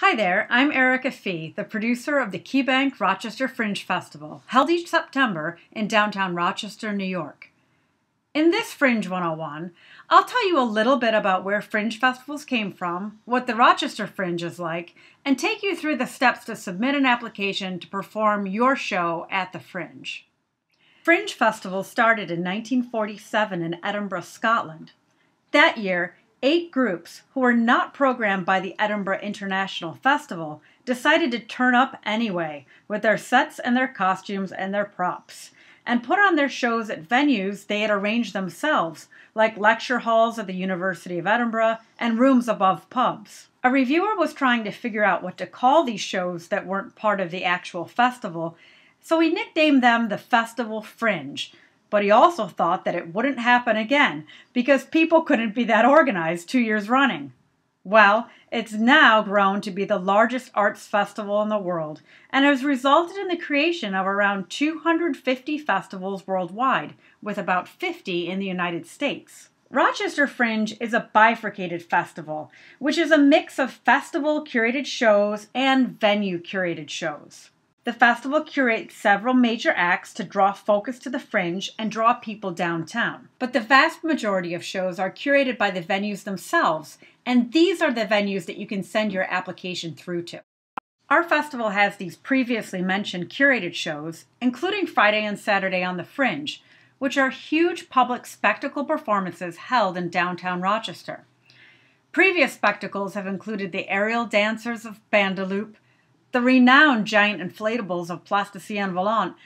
Hi there, I'm Erica Fee, the producer of the KeyBank Rochester Fringe Festival, held each September in downtown Rochester, New York. In this Fringe 101, I'll tell you a little bit about where Fringe festivals came from, what the Rochester Fringe is like, and take you through the steps to submit an application to perform your show at the Fringe. Fringe Festival started in 1947 in Edinburgh, Scotland. That year, eight groups who were not programmed by the Edinburgh International Festival decided to turn up anyway with their sets and their costumes and their props and put on their shows at venues they had arranged themselves, like lecture halls at the University of Edinburgh and rooms above pubs. A reviewer was trying to figure out what to call these shows that weren't part of the actual festival, so he nicknamed them the Festival Fringe but he also thought that it wouldn't happen again because people couldn't be that organized two years running. Well, it's now grown to be the largest arts festival in the world and has resulted in the creation of around 250 festivals worldwide, with about 50 in the United States. Rochester Fringe is a bifurcated festival, which is a mix of festival curated shows and venue curated shows. The festival curates several major acts to draw focus to the fringe and draw people downtown. But the vast majority of shows are curated by the venues themselves, and these are the venues that you can send your application through to. Our festival has these previously mentioned curated shows, including Friday and Saturday on the Fringe, which are huge public spectacle performances held in downtown Rochester. Previous spectacles have included the aerial dancers of Bandaloop, the renowned giant inflatables of Plasticiens Volants,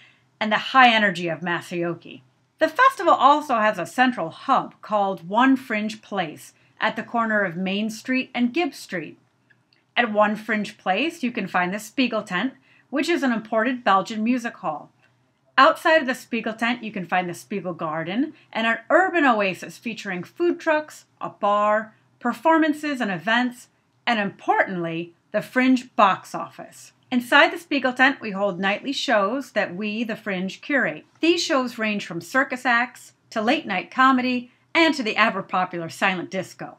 and the high energy of Masayoki. The festival also has a central hub called One Fringe Place at the corner of Main Street and Gibbs Street. At One Fringe Place, you can find the Spiegel Tent, which is an imported Belgian music hall. Outside of the Spiegel Tent, you can find the Spiegel Garden and an urban oasis featuring food trucks, a bar, performances and events, and importantly, the Fringe box office. Inside the Spiegel tent, we hold nightly shows that we, the Fringe, curate. These shows range from circus acts to late night comedy and to the ever popular silent disco.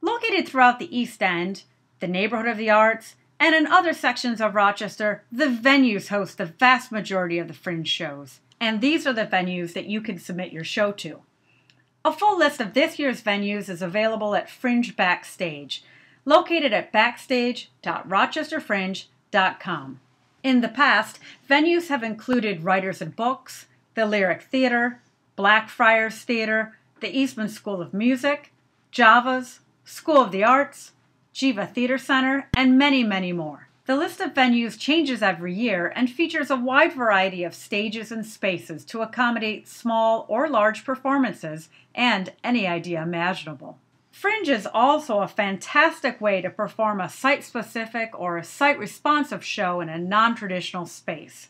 Located throughout the East End, the neighborhood of the arts, and in other sections of Rochester, the venues host the vast majority of the Fringe shows. And these are the venues that you can submit your show to. A full list of this year's venues is available at Fringe Backstage, located at backstage.rochesterfringe.com. In the past, venues have included Writers and Books, the Lyric Theater, Blackfriars Theater, the Eastman School of Music, Java's, School of the Arts, Geva Theater Center, and many, many more. The list of venues changes every year and features a wide variety of stages and spaces to accommodate small or large performances and any idea imaginable. Fringe is also a fantastic way to perform a site specific or a site responsive show in a non traditional space.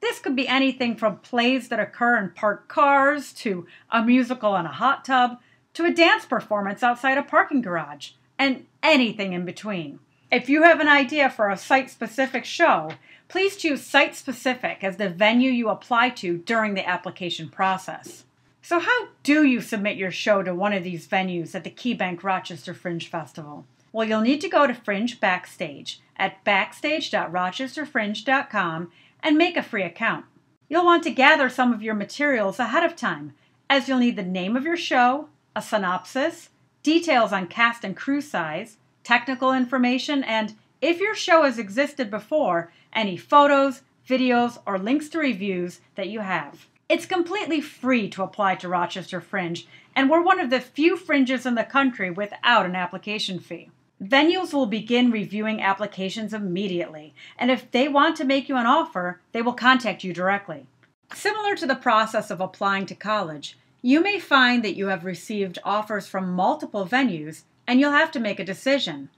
This could be anything from plays that occur in parked cars to a musical in a hot tub to a dance performance outside a parking garage and anything in between. If you have an idea for a site specific show, please choose site specific as the venue you apply to during the application process. So, how do you submit your show to one of these venues at the KeyBank Rochester Fringe Festival? Well, you'll need to go to Fringe Backstage at backstage.rochesterfringe.com and make a free account. You'll want to gather some of your materials ahead of time, as you'll need the name of your show, a synopsis, details on cast and crew size, technical information, and if your show has existed before, any photos, videos, or links to reviews that you have. It's completely free to apply to Rochester Fringe, and we're one of the few fringes in the country without an application fee. Venues will begin reviewing applications immediately, and if they want to make you an offer, they will contact you directly. Similar to the process of applying to college, you may find that you have received offers from multiple venues and you'll have to make a decision.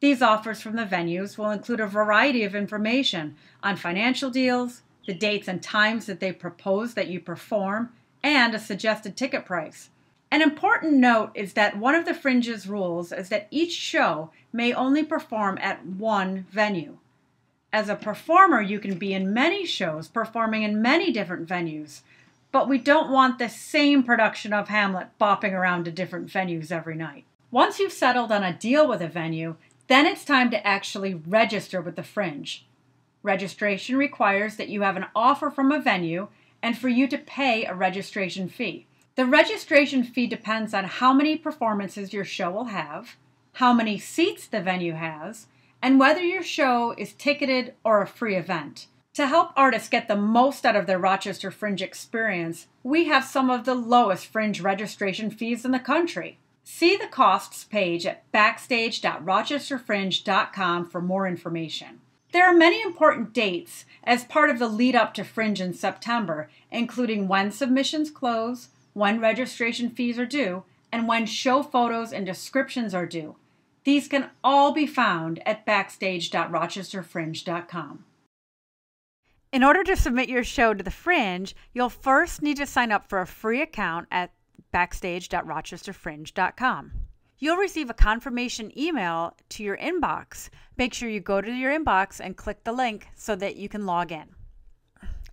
These offers from the venues will include a variety of information on financial deals, the dates and times that they propose that you perform, and a suggested ticket price. An important note is that one of the Fringe's rules is that each show may only perform at one venue. As a performer, you can be in many shows performing in many different venues, but we don't want the same production of Hamlet bopping around to different venues every night. Once you've settled on a deal with a venue, Then it's time to actually register with the Fringe. Registration requires that you have an offer from a venue and for you to pay a registration fee. The registration fee depends on how many performances your show will have, how many seats the venue has, and whether your show is ticketed or a free event. To help artists get the most out of their Rochester Fringe experience, we have some of the lowest Fringe registration fees in the country. See the costs page at backstage.rochesterfringe.com for more information. There are many important dates as part of the lead up to Fringe in September, including when submissions close, when registration fees are due, and when show photos and descriptions are due. These can all be found at backstage.rochesterfringe.com. In order to submit your show to the Fringe, you'll first need to sign up for a free account at backstage.rochesterfringe.com. You'll receive a confirmation email to your inbox. Make sure you go to your inbox and click the link so that you can log in.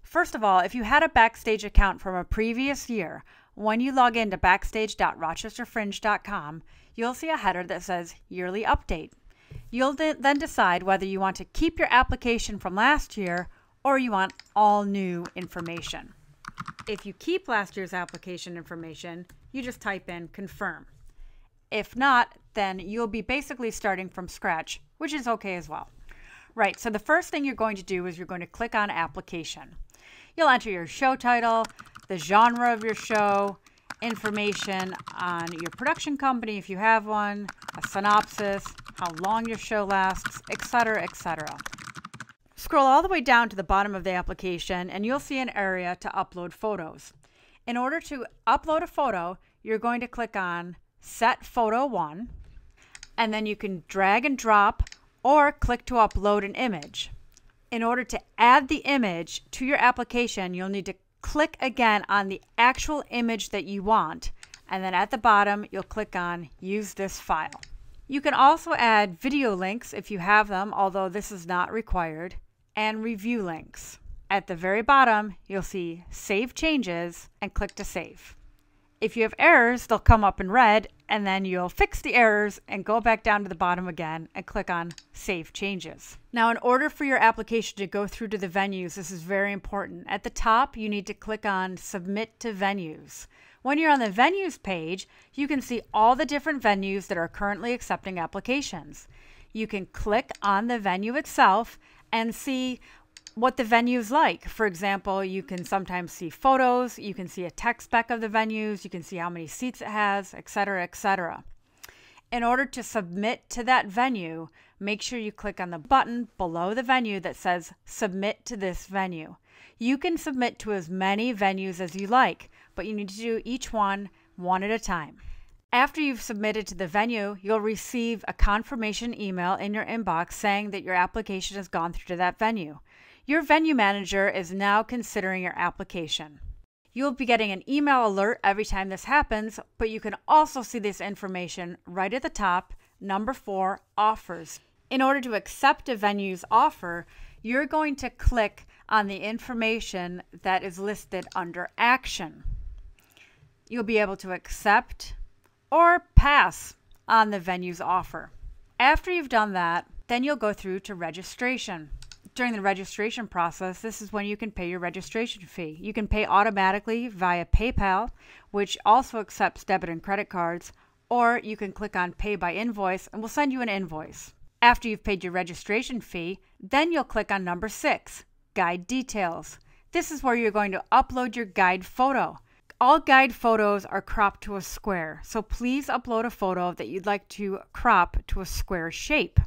First of all, if you had a Backstage account from a previous year, when you log in to backstage.rochesterfringe.com, you'll see a header that says Yearly Update. You'll then decide whether you want to keep your application from last year or you want all new information. If you keep last year's application information, you just type in confirm. If not, then you'll be basically starting from scratch, which is okay as well. Right, so the first thing you're going to do is you're going to click on application. You'll enter your show title, the genre of your show, information on your production company if you have one, a synopsis, how long your show lasts, etc., etc. Scroll all the way down to the bottom of the application and you'll see an area to upload photos. In order to upload a photo, you're going to click on Set Photo 1, and then you can drag and drop or click to upload an image. In order to add the image to your application, you'll need to click again on the actual image that you want, and then at the bottom, you'll click on Use this file. You can also add video links if you have them, although this is not required, and review links. At the very bottom, you'll see Save Changes and click to save. If you have errors, they'll come up in red, and then you'll fix the errors and go back down to the bottom again and click on Save Changes. Now, in order for your application to go through to the venues, this is very important. At the top, you need to click on Submit to Venues. When you're on the venues page, you can see all the different venues that are currently accepting applications. You can click on the venue itself and see what the venue's like. For example, you can sometimes see photos, you can see a text spec of the venues, you can see how many seats it has, etc., etc. In order to submit to that venue, make sure you click on the button below the venue that says Submit to this venue. You can submit to as many venues as you like, but you need to do each one one at a time. After you've submitted to the venue, you'll receive a confirmation email in your inbox saying that your application has gone through to that venue. Your venue manager is now considering your application. You'll be getting an email alert every time this happens, but you can also see this information right at the top, number four, offers. In order to accept a venue's offer, you're going to click on the information that is listed under action. You'll be able to accept or pass on the venue's offer. After you've done that, then you'll go through to registration during the registration process, this is when you can pay your registration fee. You can pay automatically via PayPal, which also accepts debit and credit cards, or you can click on Pay by Invoice and we'll send you an invoice. After you've paid your registration fee, then you'll click on number six, Guide Details. This is where you're going to upload your guide photo. All guide photos are cropped to a square, so please upload a photo that you'd like to crop to a square shape.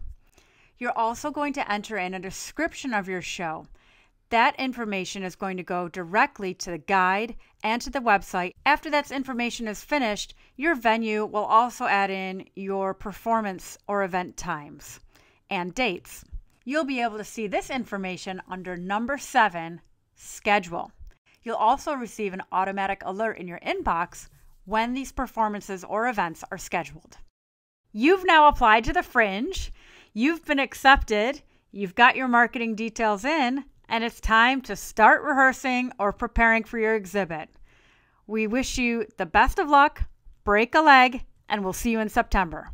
You're also going to enter in a description of your show. That information is going to go directly to the guide and to the website. After that information is finished, your venue will also add in your performance or event times and dates. You'll be able to see this information under number seven, schedule. You'll also receive an automatic alert in your inbox when these performances or events are scheduled. You've now applied to the Fringe. You've been accepted, you've got your marketing details in, and it's time to start rehearsing or preparing for your exhibit. We wish you the best of luck, break a leg, and we'll see you in September.